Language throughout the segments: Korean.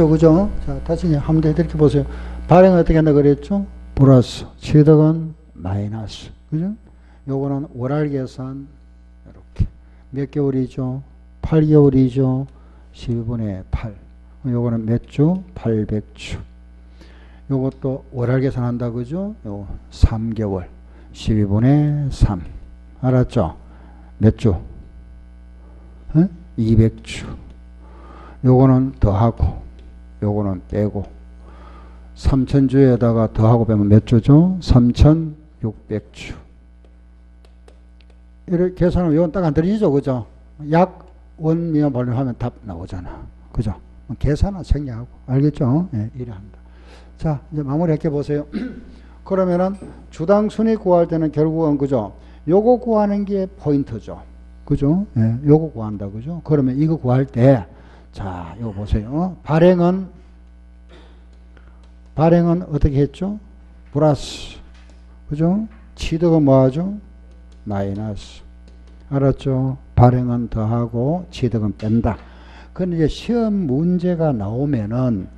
아시죠? 그죠? 자, 다시 한번 더 이렇게 보세요. 발행 어떻게 한다 그랬죠? 플러스. 취득은 마이너스. 그죠? 요거는 월할 계산, 이렇게. 몇 개월이죠? 8개월이죠? 12분의 8. 요거는 몇 주? 800주. 요것도 월할 계산한다 그죠? 요 3개월. 12분의 3. 알았죠? 몇 주? 에? 200주. 요거는 더하고 요거는 빼고 3000주에다가 더하고 빼면 몇 주죠? 3600주. 이렇게 계산하면 이건 딱 안 떨어지죠. 그죠? 약 원미만 발효하면 답 나오잖아. 그죠? 계산은 생략하고. 알겠죠? 예, 이래 합니다. 자, 이제 마무리 할게 보세요. 그러면은 주당 순위 구할 때는 결국은 그죠? 요거 구하는 게 포인트죠. 그죠? 예, 요거 구한다. 그죠? 그러면 이거 구할 때 자, 이거 보세요. 발행은 발행은 어떻게 했죠? 플러스. 그죠? 취득은 뭐하죠? 마이너스. 알았죠? 발행은 더하고 취득은 뺀다. 그런데 이제 시험 문제가 나오면은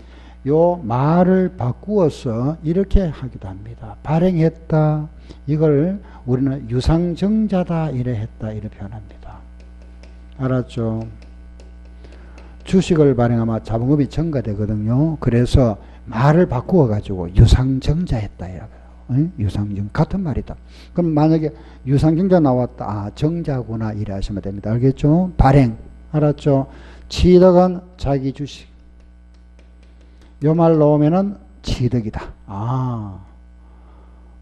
요 말을 바꾸어서 이렇게 하기도 합니다. 발행했다. 이걸 우리는 유상정자다 이래 했다 이래 표현합니다. 알았죠? 주식을 발행하면 자본금이 증가되거든요. 그래서 말을 바꾸어 가지고 유상정자했다 이라고요. 유상정 같은 말이다. 그럼 만약에 유상정자 나왔다. 아 정자구나 이래 하시면 됩니다. 알겠죠? 발행 알았죠? 취득은 자기 주식. 요말 나오면은 취득이다. 아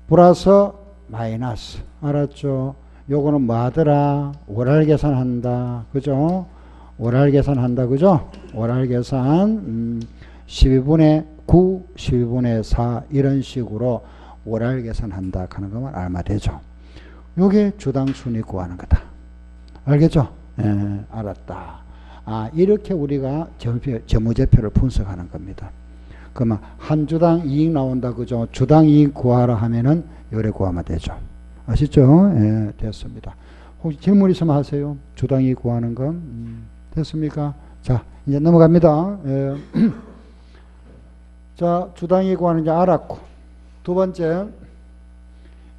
플러스 마이너스 알았죠? 요거는 뭐 하더라? 월할 계산한다. 그죠? 월할 계산한다. 그죠? 월할 계산 음, 12분의 9, 12분의 4 이런 식으로 월할 계산한다 하는 것만 알면 되죠. 요게 주당 순위 구하는 거다. 알겠죠? 예, 알았다. 아, 이렇게 우리가 재무제표를 분석하는 겁니다. 그러면 한 주당 이익 나온다 그죠? 주당 이익 구하라 하면은 요래 구하면 되죠. 아시죠? 예, 됐습니다. 혹시 질문 있으면 하세요. 주당 이익 구하는 건 음, 됐습니까? 자, 이제 넘어갑니다. 예. 자, 주당 이익 구하는 게 알았고 두 번째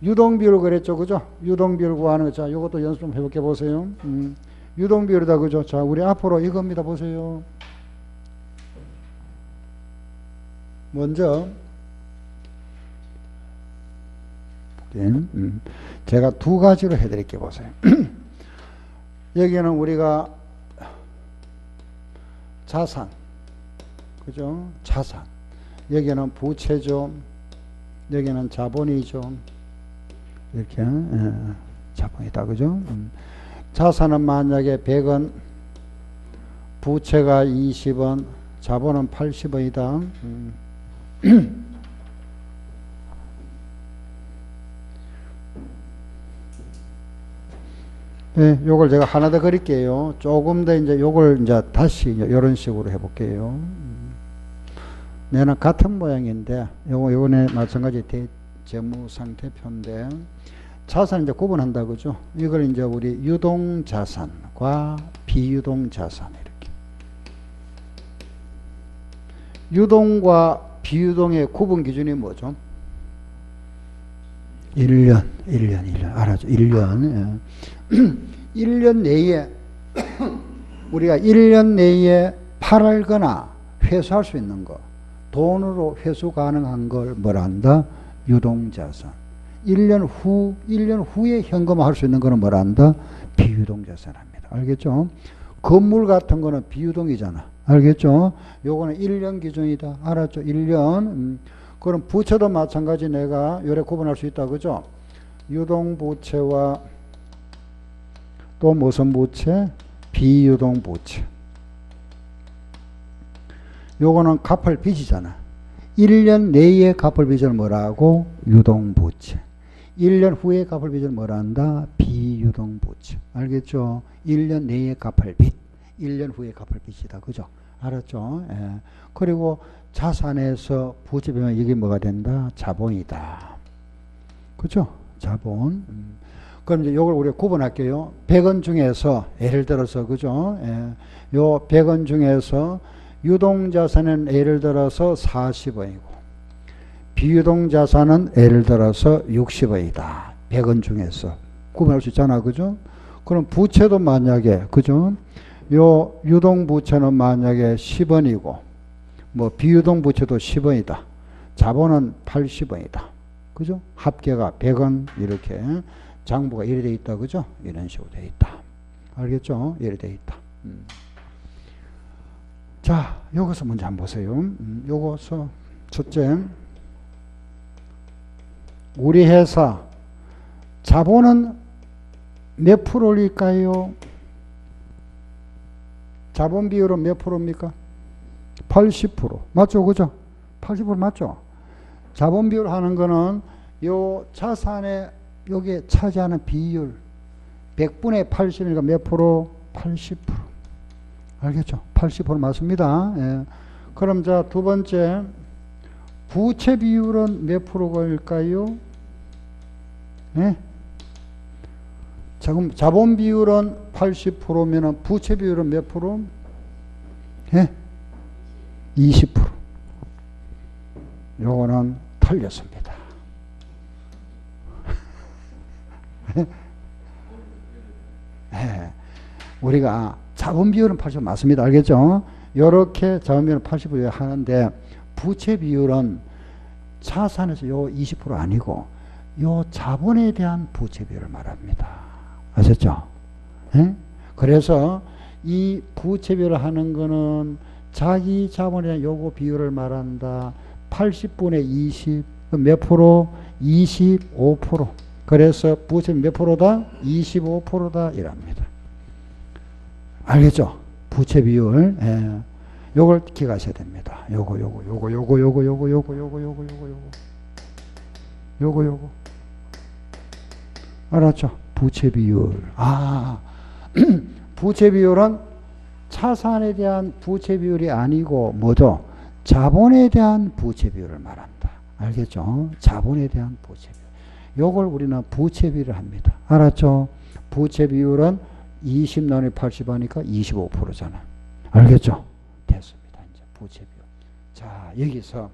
유동비율 그랬죠, 그죠? 유동비율 구하는 거. 자, 이것도 연습 좀 해볼게 보세요. 음, 유동비율이다, 그죠? 자, 우리 앞으로 이겁니다, 보세요. 먼저 음, 제가 두 가지로 해드릴게 보세요. 여기는 우리가 자산, 그죠? 자산. 여기는 부채죠. 여기는 자본이죠. 이렇게 예, 자본이다, 그죠? 음. 자산은 만약에 100원, 부채가 20원, 자본은 80원이다. 음. 네, 요걸 제가 하나 더 그릴게요. 조금 더 이제 요걸 이제 다시 이런 식으로 해볼게요. 내는 같은 모양인데 요거 요번에 마찬가지 대재무 상태표인데 자산 이제 구분한다 그죠? 이걸 이제 우리 유동 자산과 비유동 자산 이렇게 유동과 비유동의 구분 기준이 뭐죠? 1년, 1년, 1년. 알아죠? 1년. 1년 내에, 우리가 1년 내에 팔거나 회수할 수 있는 거, 돈으로 회수 가능한 걸 뭐라 한다? 유동자산. 1년 후, 1년 후에 현금화할 수 있는 거는 뭐라 한다? 비유동자산합니다. 알겠죠? 건물 같은 거는 비유동이잖아. 알겠죠? 요거는 1년 기준이다. 알았죠? 1년. 음. 그럼 부채도 마찬가지 내가 요래 구분할 수 있다. 그죠? 유동부채와 또 무슨 부채? 비유동부채. 요거는 갚을 빚이잖아. 1년 내에 갚을 빚을 뭐라고? 유동부채. 1년 후에 갚을 빚을 뭐라 한다? 비유동부채. 알겠죠? 1년 내에 갚을 빚. 1년 후에 갚을 빚이다. 그죠? 알았죠? 예. 그리고 자산에서 부채 보면 이게 뭐가 된다? 자본이다. 그죠? 자본. 음. 그럼 이제 요걸 우리가 구분할게요. 100원 중에서 예를 들어서 그죠? 예. 요 100원 중에서 유동자산은 예를 들어서 40원이고 비유동자산은 예를 들어서 60원이다. 100원 중에서 구분할 수 있잖아. 그죠? 그럼 부채도 만약에 그죠? 요 유동 부채는 만약에 10원이고 뭐 비유동 부채도 10원이다. 자본은 80원이다. 그죠? 합계가 100원 이렇게 장부가 이래 돼 있다. 그죠? 이런 식으로 돼 있다. 알겠죠? 이래 돼 있다. 음. 자, 요것을 먼저 한번 보세요. 음, 요것서 첫째 우리 회사 자본은 몇 프로일까요? 자본 비율은 몇 프로입니까? 80% 맞죠? 그죠? 80% 맞죠? 자본 비율 하는 거는 요 자산의 여기에 차지하는 비율 100분의 80이니까 몇 프로? 80% 알겠죠? 80% 맞습니다. 예. 그럼 자 두 번째 부채 비율은 몇 프로일까요? 예? 자금 자본 비율은 80%면 부채 비율은 몇 프로? 예? 20%. 요거는 틀렸습니다. 예. 우리가 자본 비율은 80 맞습니다. 알겠죠? 이렇게 자본 비율은 80% 하는데 부채 비율은 자산에서 요 20% 아니고 요 자본에 대한 부채 비율을 말합니다. 아셨죠? 예? 그래서 이 부채 비율을 하는 거는 자기 자본에 대한 요거 비율을 말한다. 80분의 20, 몇 프로? 25%. 그래서 부채 몇 프로다? 25%다. 이랍니다. 알겠죠? 부채 비율. 예. 요걸 기억하셔야 됩니다. 요거, 요거, 요거, 요거, 요거, 요거, 요거, 요거, 요거, 요거, 요거. 요거, 요거. 알았죠? 부채 비율. 아, 부채 비율은 차산에 대한 부채 비율이 아니고 뭐죠? 자본에 대한 부채 비율을 말한다. 알겠죠? 자본에 대한 부채 비율. 요걸 우리는 부채 비율을 합니다. 알았죠? 부채 비율은 20 나누기 80 하니까 25%잖아. 알겠죠? 됐습니다. 이제 부채 비율. 자, 여기서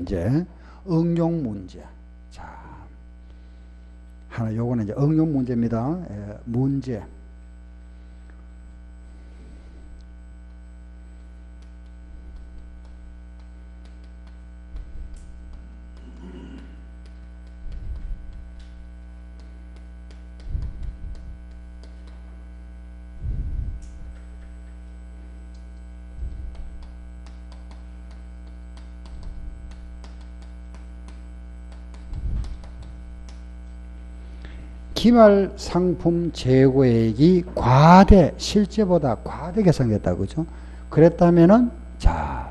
이제 응용 문제. 자, 하나 요거는 이제 응용 문제입니다. 에, 문제. 기말 상품 재고액이 과대 실제보다 과대 계산됐다 그죠? 그랬다면은 자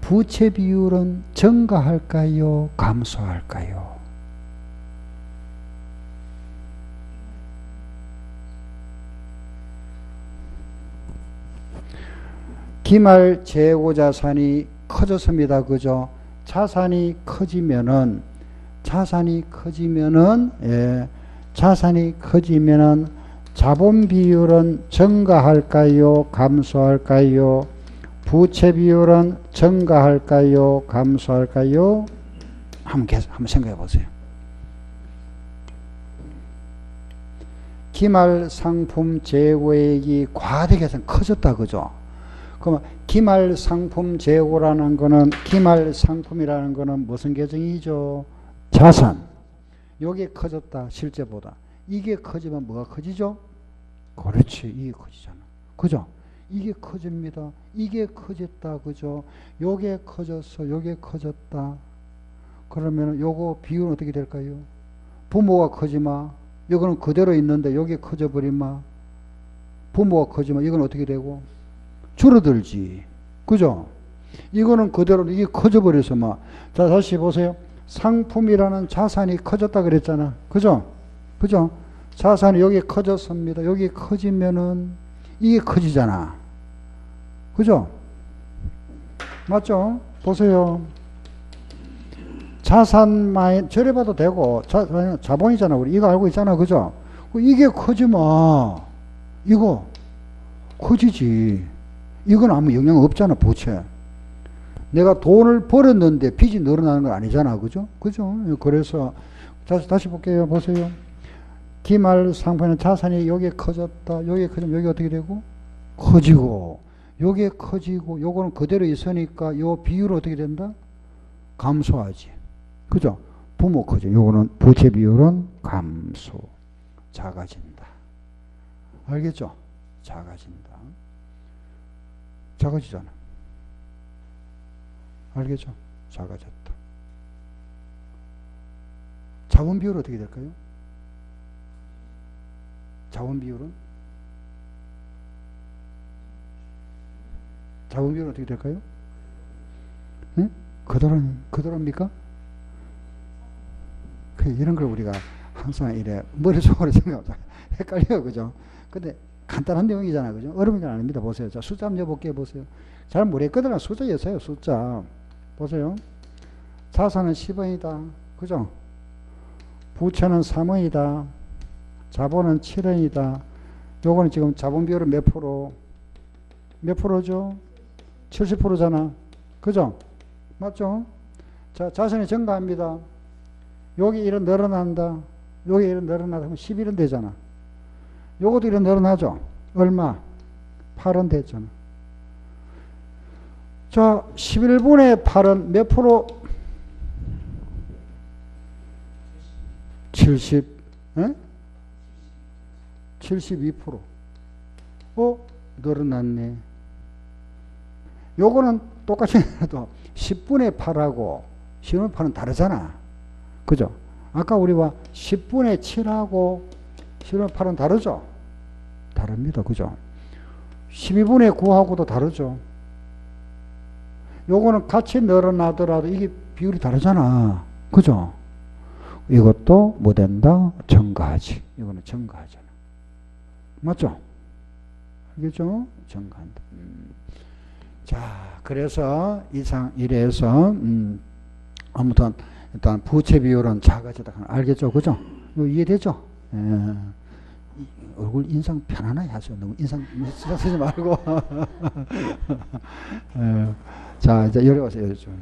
부채 비율은 증가할까요? 감소할까요? 기말 재고 자산이 커졌습니다. 그죠? 자산이 커지면은 자산이 커지면은 예, 자산이 커지면은 자본 비율은 증가할까요? 감소할까요? 부채 비율은 증가할까요? 감소할까요? 한번 계속 한번 생각해 보세요. 기말 상품 재고액이 과대 계산 커졌다 그죠? 그럼 기말 상품 재고라는 거는 기말 상품이라는 거는 무슨 계정이죠? 자산. 요게 커졌다 실제보다. 이게 커지면 뭐가 커지죠? 그렇지 이게 커지잖아. 그죠? 이게 커집니다. 이게 커졌다. 그죠? 요게 커졌어. 요게 커졌다. 그러면 요거 비율은 어떻게 될까요? 부모가 커지마. 이거는 그대로 있는데 요게 커져버리마. 부모가 커지마. 이건 어떻게 되고? 줄어들지. 그죠? 이거는 그대로 이게 커져버려서 막. 자, 다시 보세요. 상품이라는 자산이 커졌다 그랬잖아. 그죠? 그죠? 자산이 여기 커졌습니다. 여기 커지면은 이게 커지잖아. 그죠? 맞죠? 보세요. 자산 마이 저래봐도 되고 자, 자본이잖아. 우리 이거 알고 있잖아. 그죠? 이게 커지면 이거 커지지. 이건 아무 영향 없잖아, 부채. 내가 돈을 벌었는데 빚이 늘어나는 건 아니잖아. 그죠? 그죠? 그래서 다시, 다시 볼게요. 보세요. 기말 상품의 자산이 여기에 커졌다. 여기에 커지면 여기 어떻게 되고? 커지고. 여기에 커지고. 요거는 그대로 있으니까 요 비율 어떻게 된다? 감소하지. 그죠? 부모 커져. 요거는 부채 비율은 감소. 작아진다. 알겠죠? 작아진다. 작아지잖아. 알겠죠? 작아졌다. 자원 비율 어떻게 될까요? 자원 비율은? 자원 비율 어떻게 될까요? 응? 그대로, 그대로입니까? 그 이런 걸 우리가 항상 이래 머릿속으로 생각하자. 헷갈려요. 그죠? 근데 간단한 내용이잖아. 그죠? 어려운 게 아닙니다. 보세요. 자, 숫자 한번 볼게요. 보세요. 잘 모르겠거든. 숫자였어요. 숫자. 보세요. 자산은 10원이다. 그죠? 부채는 3원이다. 자본은 7원이다. 요거는 지금 자본 비율은 몇 프로? 몇 프로죠? 70%잖아. 그죠? 맞죠? 자, 자산이 증가합니다. 여기 이런 늘어난다. 여기 이런 늘어나다 하면 11은 되잖아. 요것도 이런 늘어나죠? 얼마? 8은 됐잖아. 자, 11분의 8은 몇 프로? 70, 에? 72%. 어? 늘어났네. 요거는 똑같이 해도 10분의 8하고 10분의 8은 다르잖아. 그죠? 아까 우리가 10분의 7하고 10분의 8은 다르죠? 다릅니다. 그죠? 12분의 9하고도 다르죠? 요거는 같이 늘어나더라도 이게 비율이 다르잖아. 그죠? 이것도 뭐 된다? 증가하지. 이거는 증가하잖아. 맞죠? 알겠죠? 증가한다. 음. 자, 그래서 이상 이래서 음, 아무튼 일단 부채 비율은 작아지다. 알겠죠? 그죠? 이해되죠? 예. 얼굴 인상 편안하게 하세요. 너무 인상 쓰지 말고. 예. 자, 이제 여기 와서 좀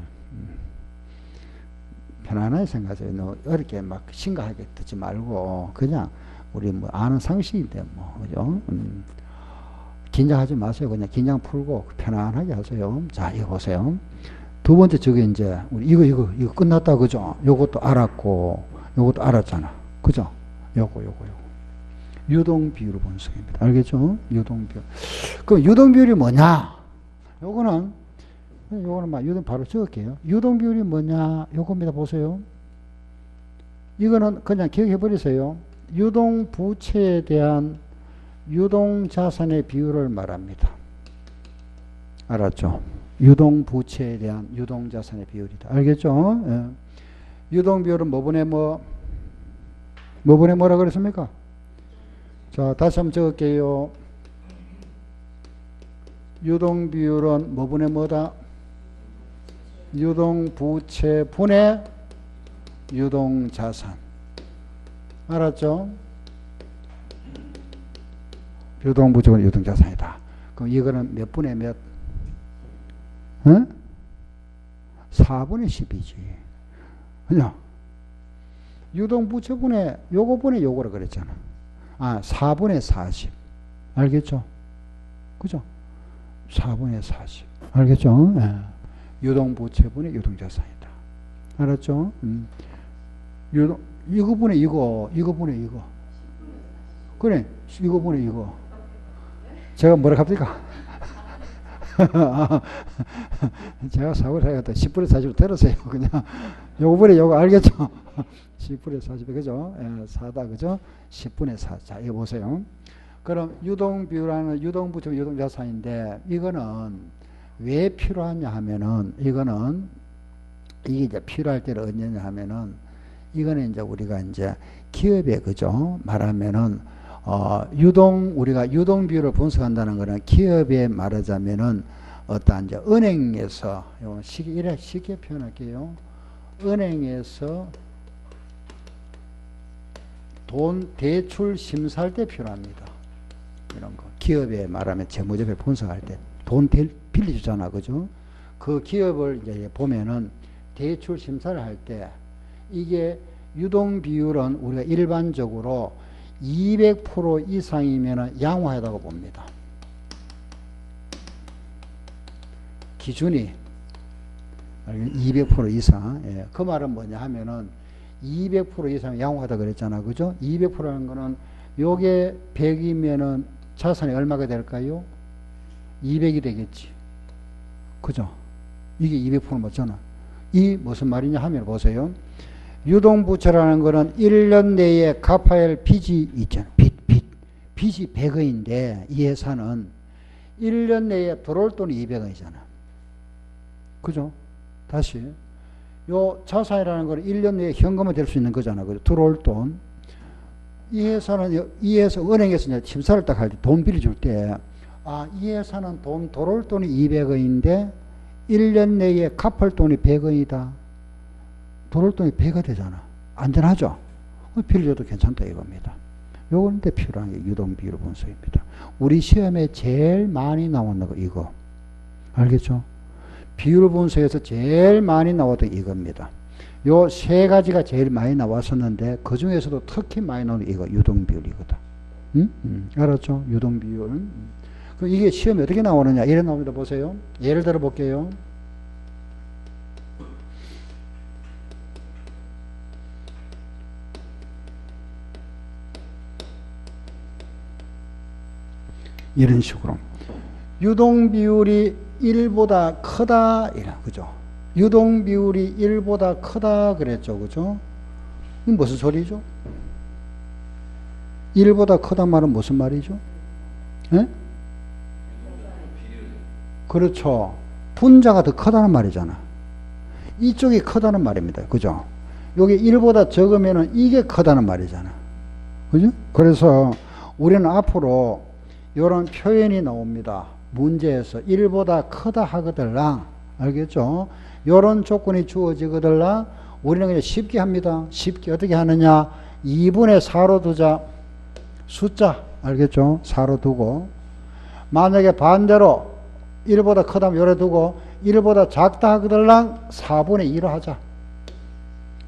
편안하게 생각하세요. 너무 어렵게 막 심각하게 듣지 말고 그냥 우리 뭐 아는 상식인데 뭐 그죠? 음. 긴장하지 마세요. 그냥 긴장 풀고 편안하게 하세요. 자, 이거 보세요. 두 번째 저게 이제 우리 이거 이거 이거 끝났다 그죠? 요것도 알았고 요것도 알았잖아. 그죠? 요거 요거 요거. 유동 비율 분석입니다. 알겠죠? 유동 비율. 그럼 유동 비율이 뭐냐? 요거는 요거는 막 유동 바로 적을게요. 유동 비율이 뭐냐? 요겁니다. 보세요. 이거는 그냥 기억해 버리세요. 유동 부채에 대한 유동 자산의 비율을 말합니다. 알았죠? 유동 부채에 대한 유동 자산의 비율이다. 알겠죠? 예. 유동 비율은 뭐분의 뭐, 뭐분의 뭐라 그랬습니까? 자, 다시 한번 적을게요. 유동 비율은 뭐분의 뭐다? 유동 부채 분의 유동 자산. 알았죠? 유동 부채는 유동 자산이다. 그럼 이거는 몇 분의 몇? 어? 4분의 10이지. 그죠? 유동 부채분의 요거 분의 요거라 그랬잖아. 아, 4분의 40. 알겠죠? 그죠? 4분의 40. 알겠죠? 예. 유동부채분의 유동자산이다. 알았죠? 음. 유동, 이거 분의 이거, 이거 분의 이거. 그래, 이거 분의 이거. 제가 뭐라 합니까? 제가 사고를 해야겠다. 10분의 40을 들으세요. 그냥. 요거분의 요거 알겠죠? 10분의 40, 그죠? 예, 4다, 그죠? 10분의 4. 자, 이거 보세요. 그럼 유동비율하는 유동부채 유동자산인데, 이거는 왜 필요하냐 하면은, 이거는, 이게 이제 필요할 때는 언제냐 하면은, 이거는 이제 우리가 이제 기업에, 그죠? 말하면은, 어, 유동, 우리가 유동 비율을 분석한다는 거는 기업에 말하자면은, 어떤 이제 은행에서, 요 쉽게, 쉽게 표현할게요. 은행에서 돈 대출 심사할 때 필요합니다. 이런 거. 기업에 말하면 재무제표 분석할 때돈 대- 빌려주잖아. 그죠? 그 기업을 이제 보면은 대출 심사를 할 때 이게 유동 비율은 우리가 일반적으로 200% 이상이면 양호하다고 봅니다. 기준이 200% 이상. 예. 그 말은 뭐냐 하면은 200% 이상 양호하다 그랬잖아. 그죠? 200%라는 거는 요게 100이면은 자산이 얼마가 될까요? 200이 되겠지. 그죠? 이게 200% 맞잖아. 이 무슨 말이냐 하면 보세요. 유동부채라는 거는 1년 내에 갚아야 할 빚이 있잖아. 빚, 빚. 빚이 100원인데 이 회사는 1년 내에 들어올 돈이 200원이잖아. 그죠? 다시. 요 자산이라는 거는 1년 내에 현금화 될 수 있는 거잖아. 그죠? 들어올 돈. 이 회사는, 요- 이 회사, 은행에서 심사를 딱 할 때 돈 빌려줄 때, 아, 이 회사는 돈, 들어올 돈이 200원인데, 1년 내에 갚을 돈이 100원이다. 들어올 돈이 100가 되잖아. 안전하죠? 어, 빌려줘도 괜찮다 이겁니다. 요건데 필요한 게 유동비율 분석입니다. 우리 시험에 제일 많이 나오는 거 이거. 알겠죠? 비율 분석에서 제일 많이 나왔던 이겁니다. 요 세 가지가 제일 많이 나왔었는데 그 중에서도 특히 많이 나오는 이거 유동비율이거든. 응? 응. 알았죠? 유동비율. 음. 그럼 이게 시험에 어떻게 나오느냐? 이래 나옵니다. 보세요. 예를 들어 볼게요. 이런 식으로. 유동 비율이 1보다 크다 이라 그죠? 유동 비율이 1보다 크다 그랬죠. 그죠? 이 무슨 소리죠? 1보다 크다 말은 무슨 말이죠? 예? 그렇죠. 분자가 더 크다는 말이잖아. 이쪽이 크다는 말입니다. 그죠? 여기 1보다 적으면은 이게 크다는 말이잖아. 그죠? 그래서 우리는 앞으로 이런 표현이 나옵니다. 문제에서 1보다 크다 하거들랑 알겠죠? 이런 조건이 주어지거들랑 우리는 그냥 쉽게 합니다. 쉽게 어떻게 하느냐? 2분의 4로 두자. 숫자 알겠죠? 4로 두고 만약에 반대로 1보다 크다면 요래 두고 1보다 작다 하거들랑 4분의 2로 하자.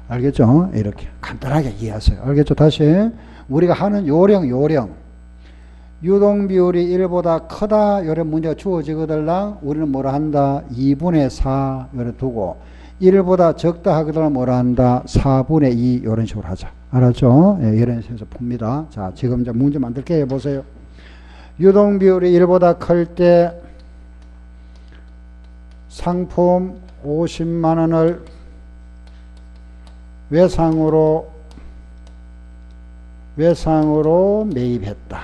알겠죠? 이렇게 간단하게 이해하세요. 알겠죠? 다시 우리가 하는 요령 요령 유동 비율이 1보다 크다 이런 문제가 주어지거들랑 우리는 뭐라 한다? 2분의 4 요래 두고 1보다 적다 하거들랑 뭐라 한다? 4분의 2 이런 식으로 하자. 알았죠? 예, 이런 식으로 풉니다. 자, 지금 이제 문제 만들게요. 보세요. 유동 비율이 1보다 클 때 상품 50만 원을 외상으로 외상으로 매입했다.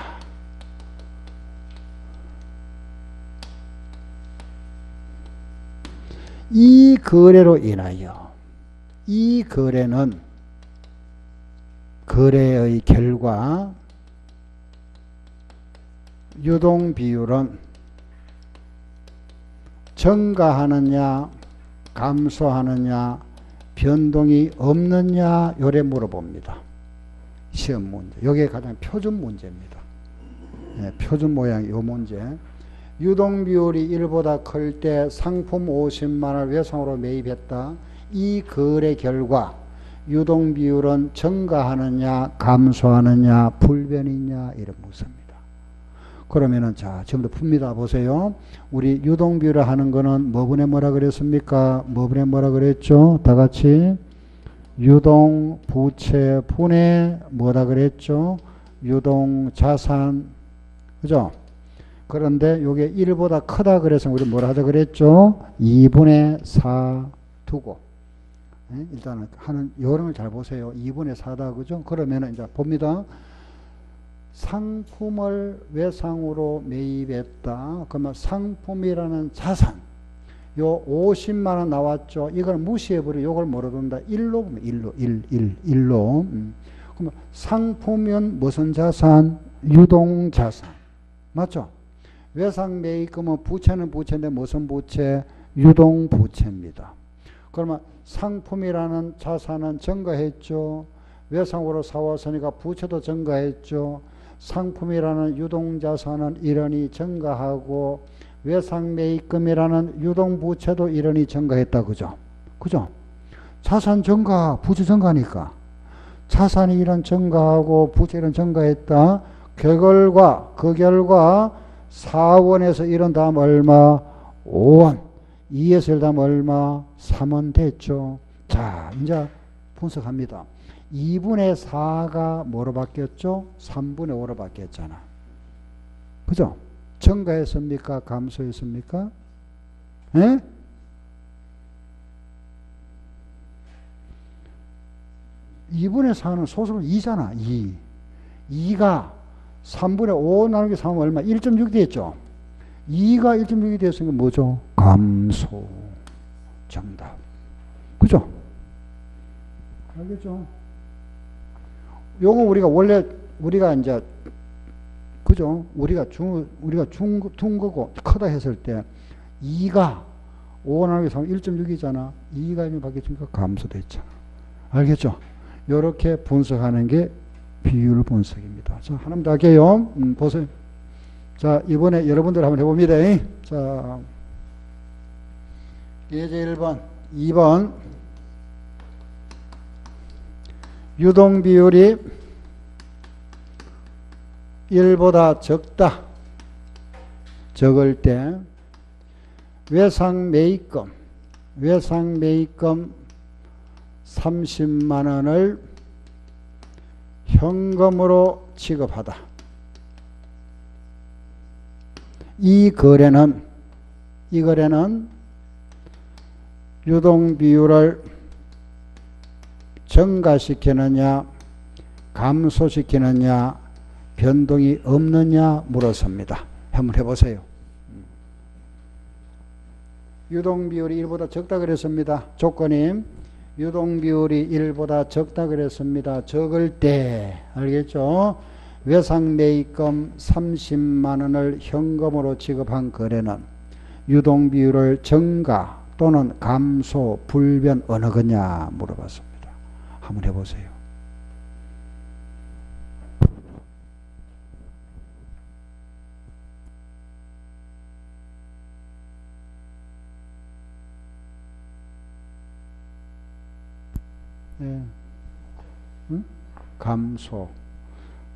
이 거래로 인하여 이 거래는 거래의 결과 유동 비율은 증가하느냐 감소하느냐 변동이 없느냐 요래 물어봅니다. 시험 문제. 이게 가장 표준 문제입니다. 예, 표준 모양 요 문제. 유동 비율이 1보다 클 때 상품 50만 원 외상으로 매입했다. 이 거래 결과 유동 비율은 증가하느냐 감소하느냐 불변이냐 이런 묻습니다. 그러면은 자 지금부터 풉니다. 보세요. 우리 유동 비율을 하는 거는 뭐분의 뭐라 그랬습니까? 뭐분의 뭐라 그랬죠? 다 같이 유동 부채 분의 뭐다 그랬죠? 유동 자산 그죠? 그런데 요게 1보다 크다 그래서 우리 뭐라 하자 그랬죠? 2분의 4 두고 예? 일단은 하는 요령을 잘 보세요. 2분의 4다 그죠? 그러면은 이제 봅니다. 상품을 외상으로 매입했다. 그러면 상품이라는 자산 요 50만 원 나왔죠. 이걸 무시해버려. 뭐로 둔다? 1로 보면 1로 1, 1, 1로. 음. 그러면 상품은 무슨 자산? 유동 자산. 맞죠? 외상 매입금은 부채는 부채인데 무슨 부채? 유동 부채입니다. 그러면 상품이라는 자산은 증가했죠. 외상으로 사왔으니까 부채도 증가했죠. 상품이라는 유동 자산은 일원이 증가하고 외상매입금이라는 유동부채도 이런이 증가했다. 그죠? 그죠? 자산 증가, 부채 증가니까. 자산이 이런 증가하고 부채 이런 증가했다. 그 결과, 그 결과 4원에서 이런 다음 얼마? 5원. 2에서 1 다음 얼마? 3원 됐죠. 자, 이제 분석합니다. 2분의 4가 뭐로 바뀌었죠? 3분의 5로 바뀌었잖아. 그죠? 증가했습니까? 감소했습니까? 예? 이분의 4는 소수로 2잖아. 2. 2가 3분의 5 나누기 3은 얼마? 1.6이 됐죠. 2가 1.6이 됐으니까 뭐죠? 감소. 정답. 그죠? 알겠죠? 요거 우리가 원래 우리가 이제 그죠? 우리가 중 우리가 중 둥거고 크다 했을 때 2가 5 나누기 3 1.6이잖아. 2가 이미 바뀌니까 감소됐잖아. 알겠죠? 이렇게 분석하는 게 비율 분석입니다. 자, 하나만 더 할게요. 음, 보세요. 자, 이번에 여러분들 한번 해봅니다. 자, 예제 1번, 2번. 유동 비율이 1보다 적다. 적을 때 외상 매입금, 외상 매입금 30만 원을 현금으로 지급하다. 이 거래는 이 거래는 유동 비율을 증가시키느냐 감소시키느냐 변동이 없느냐 물었습니다. 한번 해보세요. 유동 비율이 1보다 적다 그랬습니다. 조건이 유동 비율이 1보다 적다 그랬습니다. 적을 때 알겠죠? 외상 매입금 30만 원을 현금으로 지급한 거래는 유동 비율을 증가 또는 감소, 불변 어느 거냐 물어봤습니다. 한번 해보세요. 네. 응? 감소.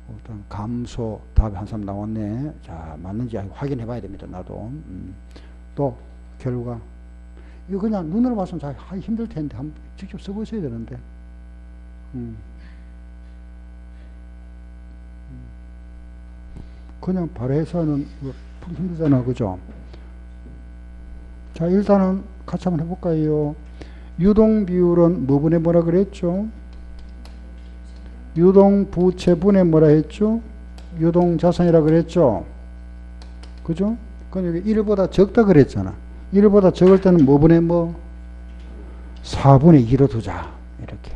일단 감소 답이 한 사람 나왔네. 자 맞는지 확인해 봐야 됩니다. 나도. 음. 또 결과. 이거 그냥 눈으로 잘 힘들 텐데 한번 직접 써보셔야 되는데. 음. 그냥 바로 해서는 뭐 힘들잖아, 그죠? 자, 일단은 같이 한번 해볼까요? 유동 비율은 뭐분의 뭐라 그랬죠? 유동 부채분의 뭐라 했죠? 유동 자산이라 그랬죠? 그죠? 그럼 여기 1보다 적다 그랬잖아. 1보다 적을 때는 뭐분의 뭐? 4분의 2로 두자. 이렇게.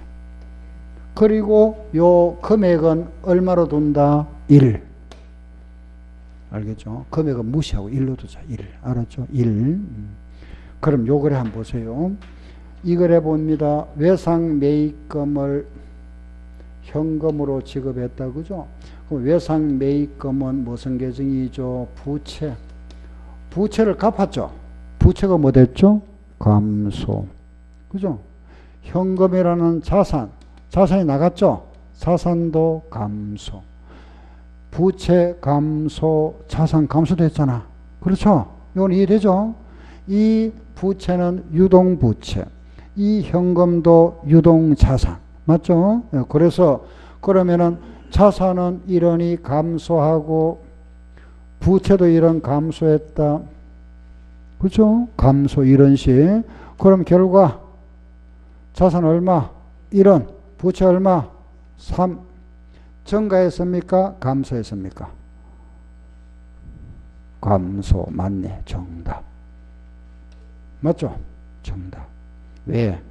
그리고 요 금액은 얼마로 둔다? 1. 알겠죠? 금액은 무시하고 1로 두자. 1. 알았죠? 1. 그럼 요 거래 한번 보세요. 이 거래 봅니다. 외상 매입금을 현금으로 지급했다. 그죠? 그럼 외상 매입금은 무슨 계정이죠? 부채. 부채를 갚았죠? 부채가 뭐 됐죠? 감소. 그죠? 현금이라는 자산. 자산이 나갔죠? 자산도 감소. 부채 감소, 자산 감소됐잖아. 그렇죠? 이건 이해되죠? 이 부채는 유동부채. 이 현금도 유동자산. 맞죠? 예, 그래서 그러면은 자산은 이런이 감소하고 부채도 이런 감소했다. 그죠? 감소 이런 식. 그럼 결과 자산 얼마? 1원. 부채 얼마? 3. 증가했습니까? 감소했습니까? 감소 맞네. 정답. 맞죠? 정답. 왜?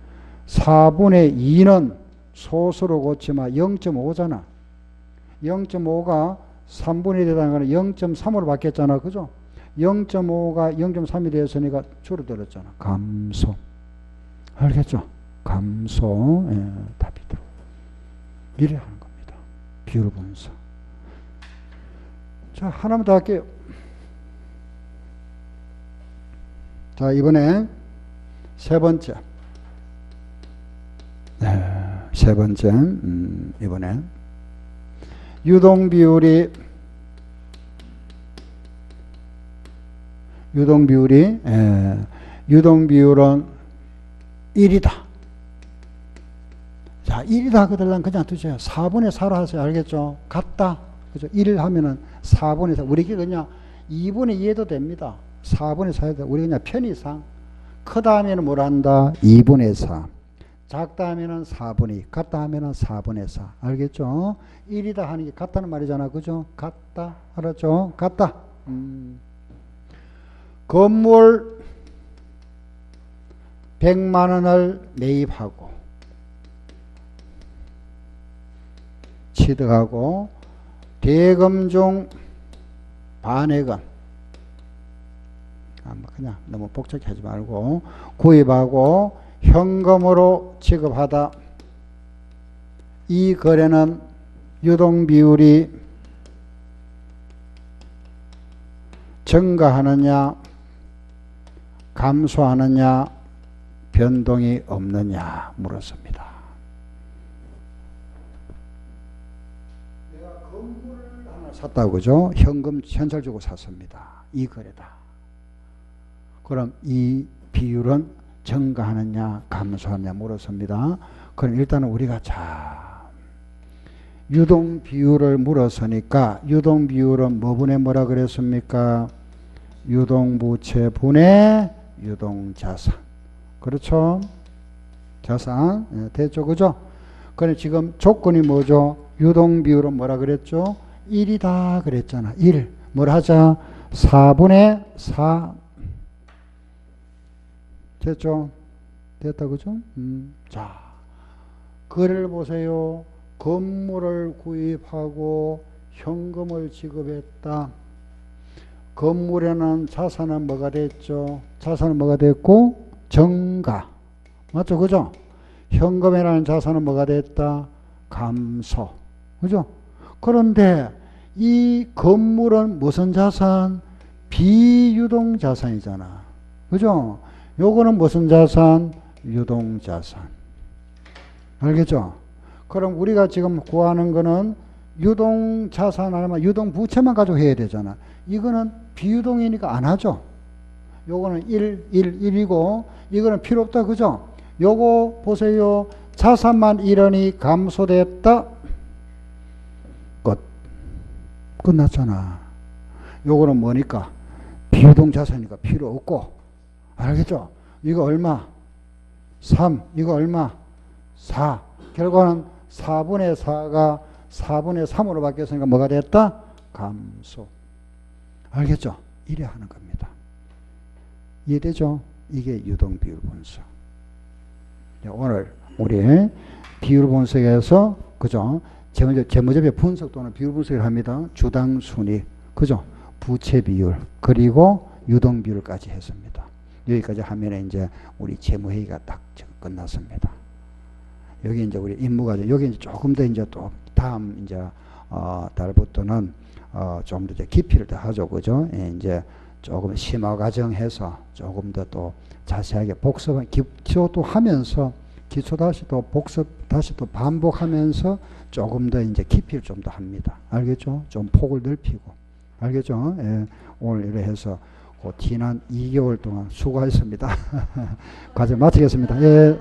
4분의 2는 소수로 고치면 0.5잖아. 0.5가 3분의 1이라는 거는 0.3으로 바뀌었잖아. 그죠? 0.5가 0.3이 되었으니까 줄어들었잖아. 감소. 알겠죠? 감소. 예, 답이 들어. 이래 하는 겁니다. 비율 분석. 자, 하나만 더 할게요. 자, 이번에 세 번째. 네, 세 번째, 음, 이번에. 유동 비율이, 유동 비율이, 예, 유동 비율은 1이다. 자, 1이다 그들랑 그냥 두세요. 4분의 4로 하세요. 알겠죠? 같다. 그죠? 1 하면은 4분의 4. 우리 그냥 2분의 2 해도 됩니다. 4분의 4 해도 우리 그냥 편의상. 크다 하면은 뭘 한다? 2분의 4. 작다 하면은 4분의 2. 같다 하면은 4분의 4. 알겠죠? 1이다 하는 게 같다는 말이잖아. 그죠? 같다. 알았죠? 같다. 음. 건물 100만 원을 매입하고 취득하고 대금 중 반액은 그냥 너무 복잡하지 말고 구입하고 현금으로 지급하다 이 거래는 유동 비율이 증가하느냐 감소하느냐 변동이 없느냐 물었습니다. 내가 샀다고 그죠? 현금 현찰 주고 샀습니다. 이 거래다. 그럼 이 비율은 증가하느냐 감소하느냐 물었습니다. 그럼 일단은 우리가 자 유동 비율을 물었으니까 유동 비율은 뭐 분의 뭐라 그랬습니까? 유동 부채 분의 유동 자산. 그렇죠? 자산. 예, 됐죠? 그죠? 그래 지금 조건이 뭐죠? 유동 비율은 뭐라 그랬죠? 1이다 그랬잖아. 1. 뭘 하자? 4분의 4. 됐죠? 됐다 그죠? 음. 자. 글을 보세요. 건물을 구입하고 현금을 지급했다. 건물에는 자산은 뭐가 됐죠? 자산은 뭐가 됐고 증가. 맞죠? 그죠? 현금이라는 자산은 뭐가 됐다? 감소. 그죠? 그런데 이 건물은 무슨 자산? 비유동 자산이잖아. 그죠? 요거는 무슨 자산? 유동 자산. 알겠죠? 그럼 우리가 지금 구하는 거는 유동 자산 아니면 유동 부채만 가지고 해야 되잖아. 이거는 비유동이니까 안 하죠. 요거는 1, 1, 1이고 이거는 필요 없다. 그죠? 요거 보세요. 자산만 1원이 감소됐다. 끝. 끝났잖아. 요거는 뭐니까? 비유동 자산이니까 필요 없고. 알겠죠? 이거 얼마? 3. 이거 얼마? 4. 결과는 4분의 4가 4분의 3으로 바뀌었으니까 뭐가 됐다? 감소. 알겠죠? 이래 하는 겁니다. 이해되죠? 이게 유동 비율 분석. 오늘 우리 비율 분석에서 그죠? 재무적의 분석 또는 비율 분석을 합니다. 주당 순위, 그죠? 부채 비율, 그리고 유동 비율까지 했습니다. 여기까지 하면 이제 우리 재무회의가 딱 끝났습니다. 여기 이제 우리 임무과정, 여기 이제 조금 더 이제 또 다음 이제 어, 달부터는 어, 좀더 깊이를 더 하죠, 그죠? 예, 이제 조금 심화 과정해서 조금 더 또 자세하게 복습, 기초도 하면서 기초 다시 또 복습, 다시 또 반복하면서 조금 더 이제 깊이를 좀 더 합니다. 알겠죠? 좀 폭을 넓히고. 알겠죠? 예, 오늘 이래 해서 그 지난 2개월 동안 수고하셨습니다. 과정 마치겠습니다. 예.